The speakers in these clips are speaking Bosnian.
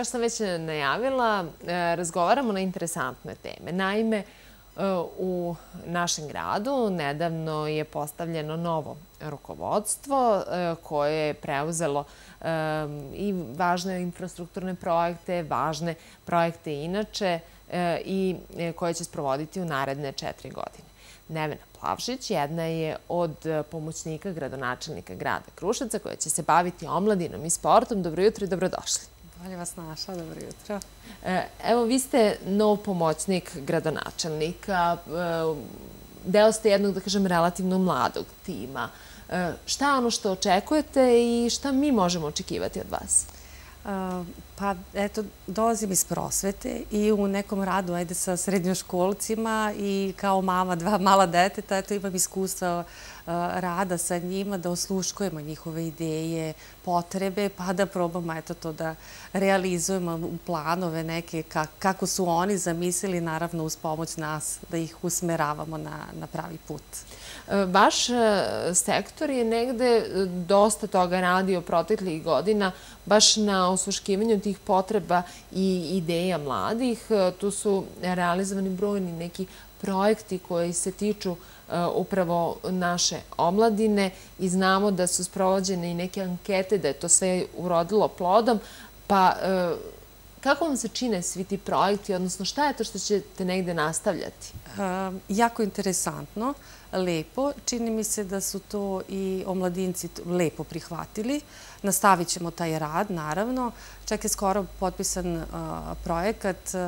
Kao što sam već najavila, e, razgovaramo na interesantne teme. Naime, e, u našem gradu nedavno je postavljeno novo rukovodstvo e, koje je preuzelo i važne infrastrukturne projekte, važne projekte inače i koje će sprovoditi u naredne četiri godine. Nevena Plavšić jedna je od pomoćnika gradonačelnika grada Krušaca koja će se baviti omladinom i sportom. Dobro jutro i dobrodošli. Bolje vas naša, dobro jutro. E, evo, vi ste nov pomoćnik gradonačelnika. E, deo ste jednog, da kažem, relativno mladog tima. E, šta je ono što očekujete i šta mi možemo očekivati od vas? Pa, eto, dolazim iz prosvete i u nekom radu, ajde, sa srednjoškolcima i kao mama dva mala deteta, eto, imam iskustva rada sa njima, da osluškujemo njihove ideje, potrebe, pa da probamo eto to da realizujemo planove neke kako su oni zamislili, naravno uz pomoć nas, da ih usmeravamo na pravi put. E, vaš e, sektor je negde e, dosta toga radio proteklih godina, baš na osluškivanju tih potreba i ideja mladih. Tu su realizovani brojni neki projekti koji se tiču e, upravo naše omladine i znamo da su sprovođene i neke ankete, da je to sve urodilo plodom. Pa e, kako vam se čine svi ti projekti, odnosno šta je to što ćete negde nastavljati? Jako interesantno lepo. Čini mi se da su to i omladinci lepo prihvatili. Nastavit ćemo taj rad, naravno. Čak je skoro potpisan e, projekat e,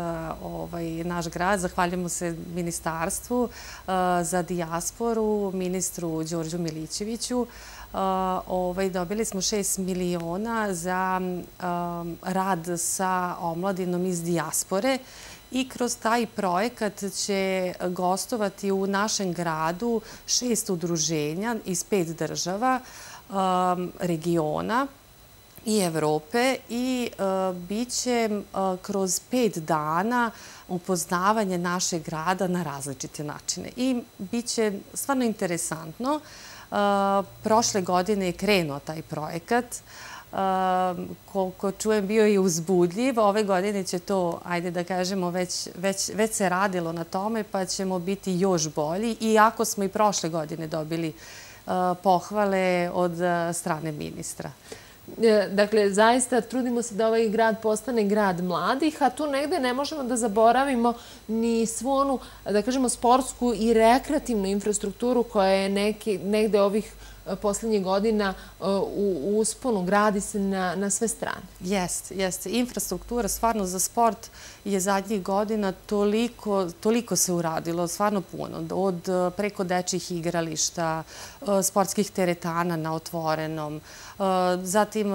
ovaj, naš grad. Zahvaljamo se ministarstvu e, za dijasporu, ministru Đorđu Milićeviću. Ovaj, dobili smo 6 miliona za rad sa omladinom iz dijaspore i kroz taj projekat će gostovati u našem gradu šest udruženja iz pet država um, regiona i Evrope i uh, bit će uh, kroz pet dana upoznavanje našeg grada na različite načine. I bit će stvarno interesantno. Uh, prošle godine je krenuo taj projekat Ehm, koliko čujem, bio i uzbudljiv. Ove godine će to, ajde da kažemo, već se radilo na tome, pa ćemo biti još bolji. Iako smo i prošle godine dobili eh, pohvale od eh, strane ministra. E, dakle, zaista trudimo se da ovaj grad postane grad mladih, a tu negde ne možemo da zaboravimo ni svu onu, da kažemo, sportsku i rekreativnu infrastrukturu koja je negde ovih Eh, posljednjih godina eh, u usponu, gradi se na sve strane. Jeste, jeste. Infrastruktura stvarno za sport je zadnjih godina toliko se uradilo, stvarno puno. Od eh, preko dečih igrališta, sportskih teretana na otvorenom, zatim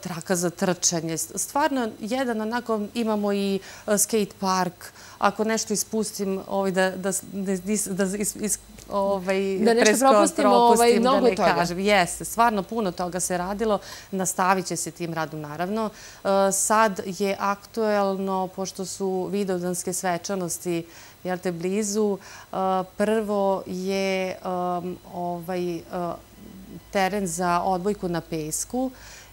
traka za trčanje. Stvarno, jedan onako imamo i skate park. Ako nešto ispustim, ovaj, da Ovaj, da nešto propustimo, ovaj, mnogo je toga. Jeste, stvarno puno toga se radilo. Nastavit će se tim radom, naravno. E, sad je aktuelno, pošto su vidovdanske svečanosti blizu, e, prvo je ovaj, e, teren za odbojku na pesku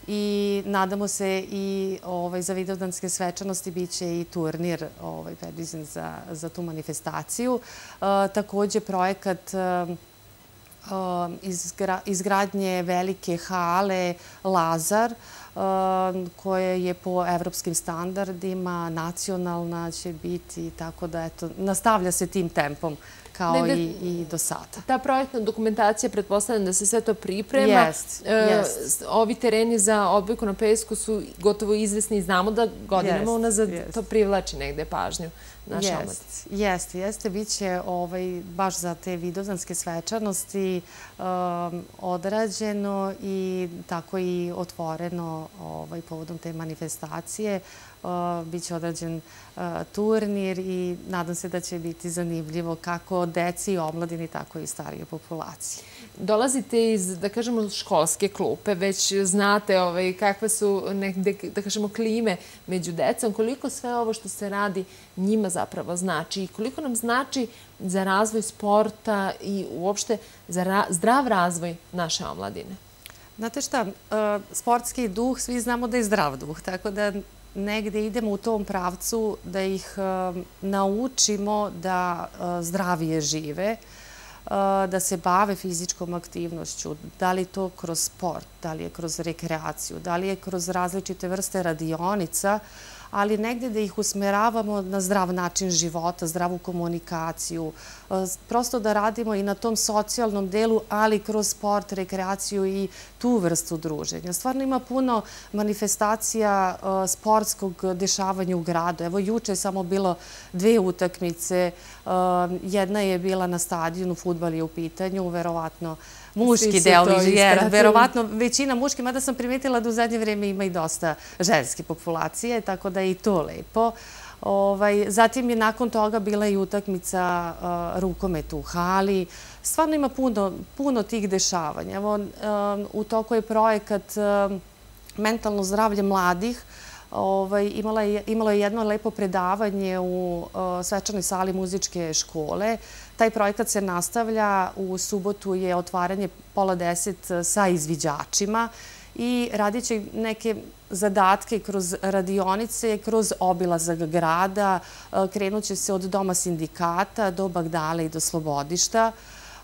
i nadamo se i ovaj, za vidovdanske svečanosti bit će i turnir ovaj, predvizen za tu manifestaciju. E, također projekat e, e izgradnje velike hale Lazar, koje je po evropskim standardima, nacionalna će biti, tako da nastavlja se tim tempom kao i do sada. Ta projektna dokumentacija, pretpostavljam da se sve to priprema. Jest, e, jest. Ovi tereni za odbojku na pesku su gotovo izvesni i znamo da godinama unazad to privlači negde pažnju. Jeste, jeste. Biće ovaj, baš za te vidozanske svečanosti um, odrađeno i tako i otvoreno ovaj, povodom te manifestacije. Uh, Biće odrađen uh, turnir i nadam se da će biti zanimljivo kako deci i omladini, tako i starije populacije. Dolazite iz, da kažemo, školske klupe, već znate ovaj, kakve su nekde, da kažemo, klime među decom, koliko sve ovo što se radi njima zapravo znači i koliko nam znači za razvoj sporta i uopšte za zdrav razvoj naše omladine? Znate šta, e, sportski duh, svi znamo da je zdrav duh, tako da negde idemo u tom pravcu da ih e, naučimo da e, zdravije žive, da se bave fizičkom aktivnošću, da li to kroz sport, da li je kroz rekreaciju, da li je kroz različite vrste radionica, ali negde da ih usmeravamo na zdrav način života, zdravu komunikaciju, e, prosto da radimo i na tom socijalnom delu, ali kroz sport, rekreaciju i tu vrstu druženja. Stvarno ima puno manifestacija e, sportskog dešavanja u gradu. Evo, juče je samo bilo dve utakmice. E, jedna je bila na stadionu, futbal je u pitanju, verovatno muški deo. Verovatno većina muški, mada sam primetila da u zadnje vreme ima i dosta ženske populacije, tako da je i to lepo. Ovaj, zatim je nakon toga bila i utakmica rukometu u hali. Stvarno ima puno tih dešavanja. U toku je projekat mentalno zdravlje mladih, Ovaj, imalo je jedno lepo predavanje u svečanoj sali muzičke škole. Taj projekat se nastavlja. U subotu je otvaranje pola deset eh, sa izviđačima i radit će neke zadatke kroz radionice, kroz obilazak grada. E, krenut će se od Doma sindikata do Bagdale i do Slobodišta.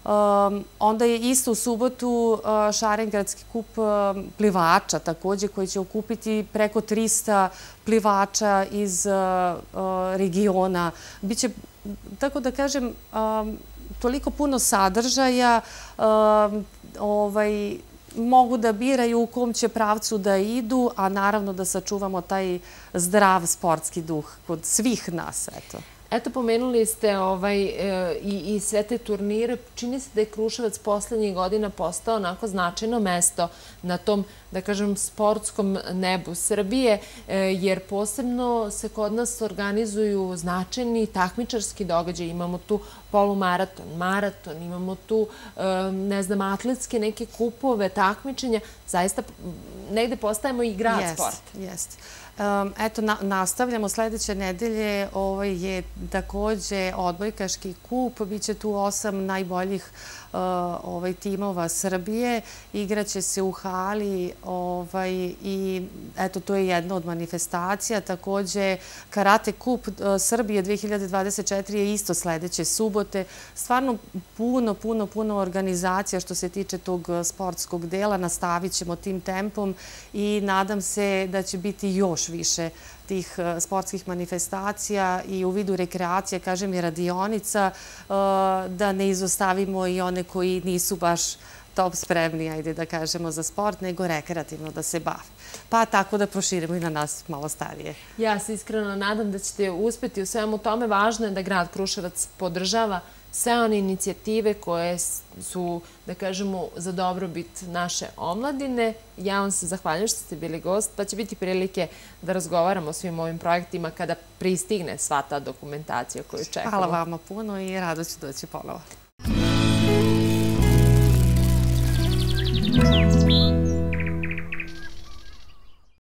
Um, onda je isto u subotu e, uh, Šarengradski kup e, plivača također koji će okupiti preko 300 plivača iz uh, regiona. Biće, tako da kažem, um, toliko puno sadržaja ehm, ovaj, mogu da biraju u kom će pravcu da idu, a naravno da sačuvamo taj zdrav sportski duh kod svih nas. Eto. Eto, pomenuli ste ovaj, e, i sve te turnire. Čini se da je Kruševac poslednjih godina postao onako značajno mesto na tom, da kažem, sportskom nebu Srbije, e, jer posebno se kod nas organizuju značajni takmičarski događaj. Imamo tu polumaraton, maraton, imamo tu, e, ne znam, atletske neke kupove, takmičenja. Zaista negde postajemo i grad sporta. Jeste. Eto, nastavljamo. Sljedeće nedelje ovaj je također odbojkaški kup. Biće tu osam najboljih E, ovaj, timova Srbije. Igraće se u hali ovaj, i eto, to je jedna od manifestacija. Također, Karate Kup e, Srbije 2024 je isto sljedeće subote. Stvarno puno, puno, puno organizacija što se tiče tog e, sportskog dela. Nastavit ćemo tim tempom i nadam se da će biti još više tih e, sportskih manifestacija i u vidu rekreacije, kažem i radionica, e, da ne izostavimo i one koji nisu baš top spremni, ajde da kažemo, za sport, nego rekreativno da se bave. Pa tako da proširimo i na nas malo starije. Ja se iskreno nadam da ćete uspeti u svemu tome. Važno je da grad Kruševac podržava sve one inicijative koje su, da kažemo, za dobrobit naše omladine. Ja vam se zahvaljujem što ste bili gost, pa će biti prilike da razgovaramo o svim ovim projektima kada pristigne sva ta dokumentacija koju čekamo. Hvala vama puno i rado ću doći ponovo.